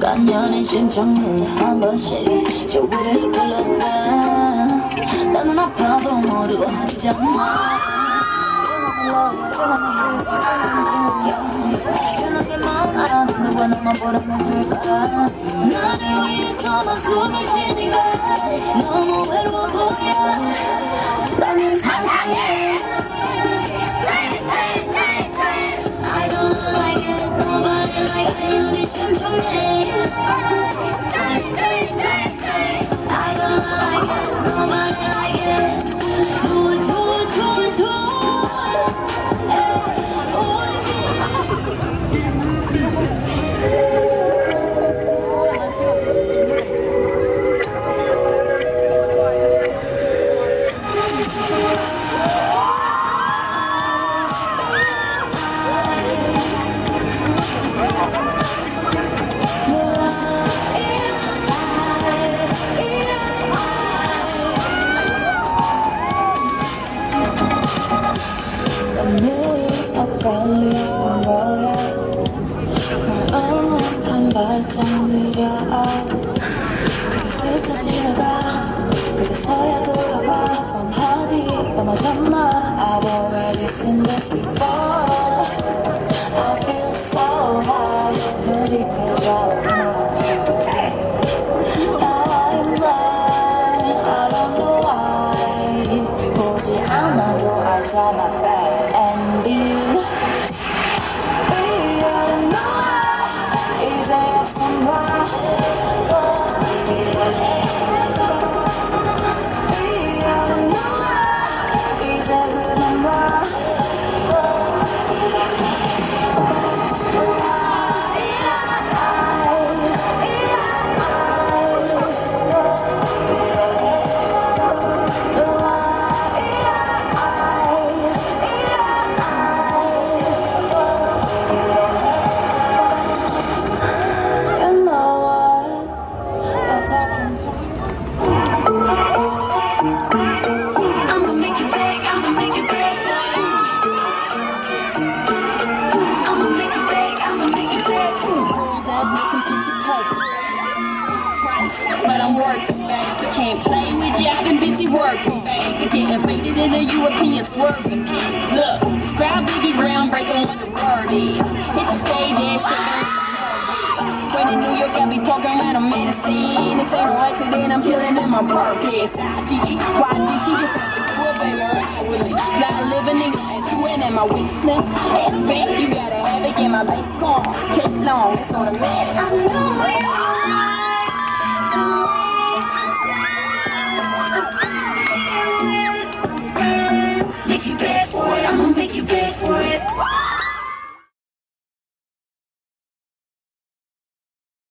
간연히 심장을 한 번씩 조기를 불렀다 나는 아파도 모르고 하지 않아 편하게만 알아 누가 나만 보라매줄까 나를 위해서만 숨을 쉬니까 Don't like I've already seen this before I feel so high 흐릿해져 I'm blind I don't know why 보지 않아도 알잖아 bad Can't play with you, I've been busy working. Getting faded in a European swerving. Look, describe Biggie groundbreaking what the word is. Hit the stage and shake it. When in New York, I be talking out of medicine. This ain't no accident, I'm killing in my purpose. Ah, Gigi, why did she just say, well, baby, ride with it? Fly living in and twin in my waistline. It's fat, you gotta have it, get my bacon. Take long, it's automatic. I know are.